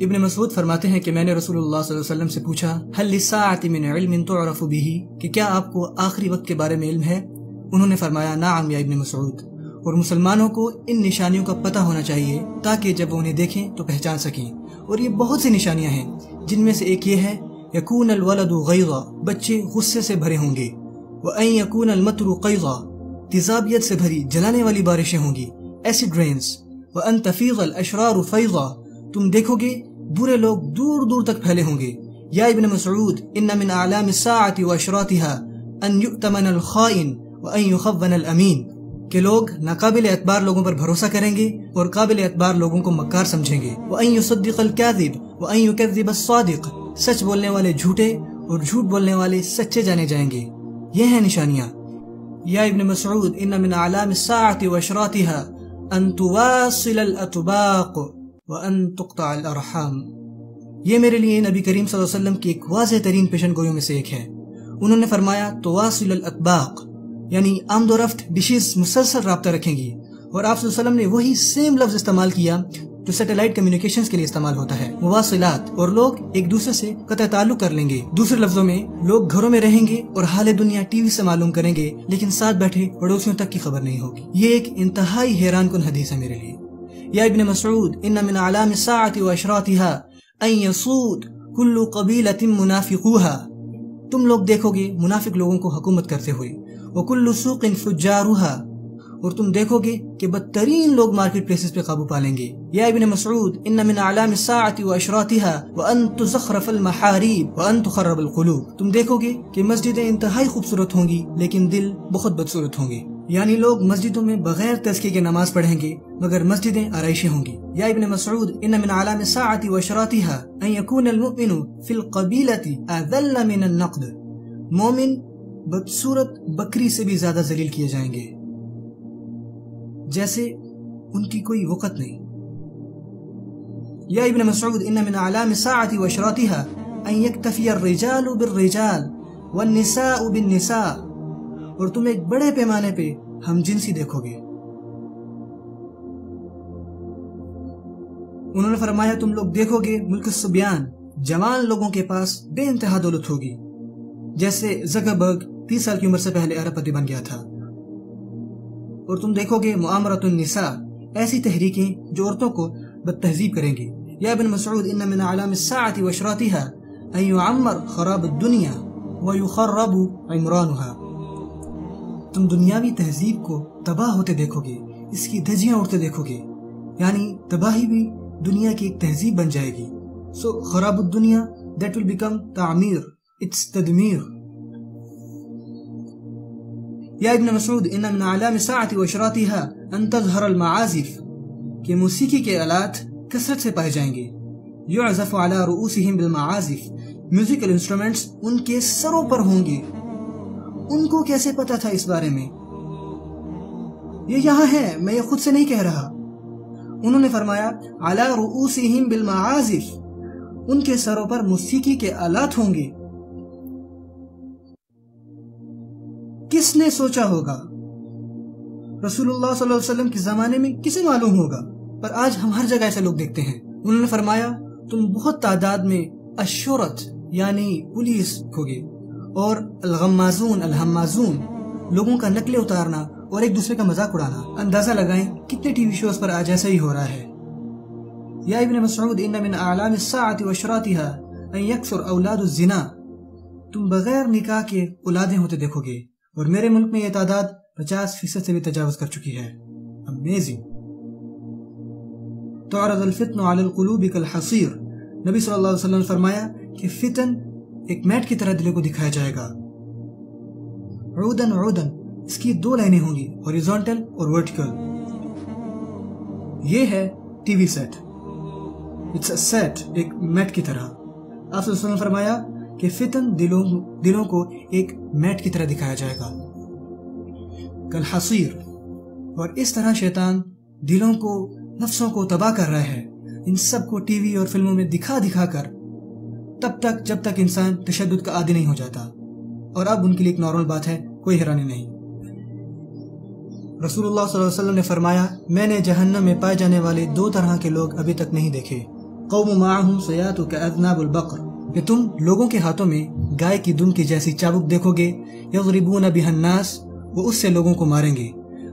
ابن مسعود فرماتے ہیں کہ میں نے رسول اللہ صلی اللہ علیہ وسلم سے پوچھا حل من علم تعرف به؟ کہ کیا آپ کو آخری وقت کے بارے میں علم ہے؟ انہوں نے فرمایا، نعم یا ابن مسعود۔ اور مسلمانوں کو ان نشانیوں کا پتہ ہونا چاہیے تاکہ جب وہ انہیں دیکھیں تو پہچان سکیں۔ اور یہ بہت سی نشانیاں ہیں، جن میں سے ایک یہ ہے یکون الولد غیظا بچے غصے سے بھرے ہوں گے۔ وَأَن يَكُونَ الْمَطْرُ قَيْضًا تیزابیت سے بھری، جلانے والی بارشیں ہوں گی۔ ایسڈ رینز وَأَن تَفِيضَ الْأَشْرَارُ فَيْضًا، تم دیکھو گے برے لوگ دور دور تک پھیلے ہوں گے۔ یا ابن مسعود ان من اعلام الساعة واشراتها ان يؤتمن الخائن وان يخون الامین کہ لوگ ناقابل اعتبار لوگوں پر بھروسہ کریں گے اور قابل اعتبار لوگوں کو مکار سمجھیں گے۔ وان يصدق الكاذب وان يكذب الصادق، سچ بولنے والے جھوٹے اور جھوٹ بولنے والے سچے جانے جائیں گے۔ یہ ہیں نشانیاں۔ یا ابن مسعود ان من اعلام الساعة واشراتها ان تواصل الاطباق وان تقطع الارحام یہ میرے لیے نبی کریم صلی اللہ علیہ وسلم کی ایک واضح ترین پیشن گویوں میں سے ایک ہے۔ انہوں نے فرمایا، تواصل الاطباق یعنی آمد و رفت ڈشز مسلسل رابطہ رکھیں گی۔ اور آپ صلی اللہ علیہ وسلم نے وہی سیم لفظ استعمال کیا جو سیٹلائٹ کمیونیکیشنز کے لیے استعمال ہوتا ہے۔ مواصلات، اور لوگ ایک دوسرے سے قطع تعلق کر لیں گے۔ دوسرے لفظوں میں، لوگ گھروں میں رہیں گے اور حال دنیا ٹی وی سے معلوم کریں گے، لیکن ساتھ بیٹھے پڑوسیوں تک کی خبر نہیں ہوگی۔ یہ ایک انتہائی حیران کن حدیث ہے میرے لیے۔ یا ابن مسعود ان من علام الساعة واشراتها ان يصود كل قبيلة منافقوها. تم لوگ دیکھو گے منافق لوگوں کو حکومت کرتے ہوئے. وكل سوق فجارها، اور تم دیکھو گے کہ بدترین لوگ مارکیٹ پلیسز پہ قابو پالیں گے. یا ابن مسعود ان من علام الساعة واشراتها وان تزخرف المحاريب وان تخرب القلوب. تم دیکھو گے کہ مسجدیں انتہائی خوبصورت ہوں گی، لیکن دل بہت بدصورت ہوں گے. یعنی لوگ مسجدوں میں بغیر تزکی کے نماز پڑھیں گے، مگر مسجدیں آرائشیں ہوں گی۔ یا ابن مسعود ان من علام الساعة وشراتها ان يكون المؤمن في القبيلة اذل من النقد. مومن بدصورت بکری سے بھی زیادہ ذلیل کیے جائیں گے۔ جیسے ان کی کوئی وقت نہیں۔ یا ابن مسعود ان من علام الساعة وشراتها ان يكتفي الرجال بالرجال والنساء بالنساء. اور تم ایک بڑے پیمانے پہ ہم جنسی دیکھو گے۔ انہوں نے فرمایا، تم لوگ دیکھو گے ملک سبیان جوان لوگوں کے پاس بے انتہا دولت ہوگی، جیسے زگبرگ تیس سال کی عمر سے پہلے ارب پتی بن گیا تھا۔ اور تم دیکھو گے معامرت النساء، ایسی تحریکیں جو عورتوں کو بد تہذیب کریں گی۔ یا ابن مسعود، ان من علام الساعة وشراتها ان يعمر خراب الدنيا ويخرب عمرانها. تم دنیاوی تہذیب کو تباہ ہوتے دیکھو گے، اس کی دھجیاں اڑتے دیکھو گے۔ یعنی تباہی بھی دنیا کی ایک تہذیب بن جائے گی۔ سو خراب الدنیا دیٹ ول بیکم تعمیر اٹس تدمیر۔ یا ابن مسعود ان من علام ساعت و اشراتها ان تظہر المعازف کہ موسیقی کے آلات کثرت سے پائے جائیں گے۔ یعزف على رؤوسهم بالمعازف۔ میوزیکل انسٹرومنٹس ان کے سروں پر ہوں گے۔ ان کو کیسے پتا تھا اس بارے میں؟ یہ یہاں ہے، میں یہ خود سے نہیں کہہ رہا۔ انہوں نے فرمایا علا رؤوسہم بالمعازف۔ ان کے سروں پر موسیقی کے آلات ہوں گے۔ کس نے سوچا ہوگا؟ رسول اللہ صلی اللہ علیہ وسلم کے زمانے میں کسے معلوم ہوگا؟ پر آج ہم ہر جگہ ایسے لوگ دیکھتے ہیں۔ انہوں نے فرمایا، تم بہت تعداد میں اشورت یعنی پولیس ہوگے۔ اور الغمازون، الحمازون، لوگوں کا نقل اتارنا اور ایک دوسرے کا مذاق اڑانا۔ اندازہ لگائیں کتنے ٹی وی شوز پر آج ایسا ہی ہو رہا ہے۔ یا ابن مسعود، ان من اعلام الساعة وشراتها ان یکثر اولاد الزنا. تم بغیر نکاح کے اولادیں ہوتے دیکھو گے اور میرے ملک میں یہ تعداد پچاس فیصد سے بھی تجاوز کر چکی ہے۔ امیزنگ تعرض الفتن على القلوب كالحصير۔ نبی صلی اللہ علیہ وسلم نے فرمایا کہ فتن ایک میٹ کی طرح دلوں کو دکھایا جائے گا۔ عودن عودن اس کی دو لائنیں ہوں گی ہوریزونٹل اور ورٹیکل یہ ہے T V set it's a set ایک میٹ کی طرح۔ آپ صلی اللہ علیہ وسلم فرمایا کہ فتن دلوں, دلوں کو ایک میٹ کی طرح دکھایا جائے گا۔ کل حصیر۔ اور اس طرح شیطان دلوں کو نفسوں کو تباہ کر رہا ہے۔ ان سب کو ٹی وی اور فلموں میں دکھا دکھا کر تب تک جب تک انسان تشدد کا عادی نہیں ہو جاتا۔ اور اب ان کے لیے ایک نارمل بات ہے، کوئی حیرانی نہیں۔ رسول اللہ صلی اللہ علیہ وسلم نے فرمایا، میں نے جہنم میں پائے جانے والے دو طرح کے لوگ ابھی تک نہیں دیکھے۔ قوم معهم سیات کا اذناب البقر، کہ تم لوگوں کے ہاتھوں میں گائے کی دم کی جیسی چابک دیکھو گے، یضربون بها الناس، وہ اس سے لوگوں کو ماریں گے۔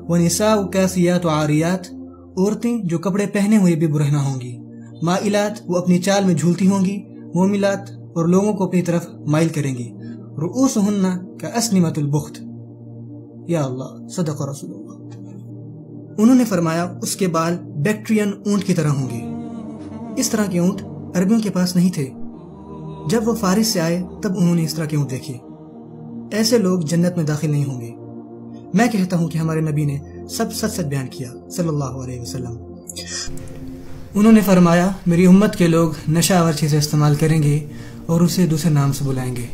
ونساء کاسیات و عاریات، عورتیں جو کپڑے پہنے ہوئے بھی برہنہ ہوں گی۔ مائلات، وہ اپنی چال میں جھولتی ہوں گی۔ موملات اور لوگوں کو اپنی طرف مائل کریں گی رؤوسہن کا اسنمت البخت۔ یا اللہ، صدق رسول اللہ۔ انہوں نے فرمایا، اس کے بال بیکٹرین اونٹ کی طرح ہوں گے۔ اس طرح کے اونٹ عربیوں کے پاس نہیں تھے۔ جب وہ فارس سے آئے، تب انہوں نے اس طرح کے اونٹ دیکھے۔ ایسے لوگ جنت میں داخل نہیں ہوں گے۔ میں کہتا ہوں کہ ہمارے نبی نے سب سچ سچ بیان کیا، صلی اللہ علیہ وسلم۔ انہوں نے فرمایا، میری امت کے لوگ نشہ آور چیزیں استعمال کریں گے اور اسے دوسرے نام سے بلائیں گے۔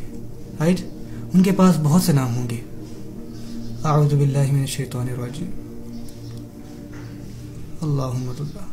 رائٹ ان کے پاس بہت سے نام ہوں گے۔ اعوذ باللہ من الشیطان الرجیم۔ اللہم اللہ۔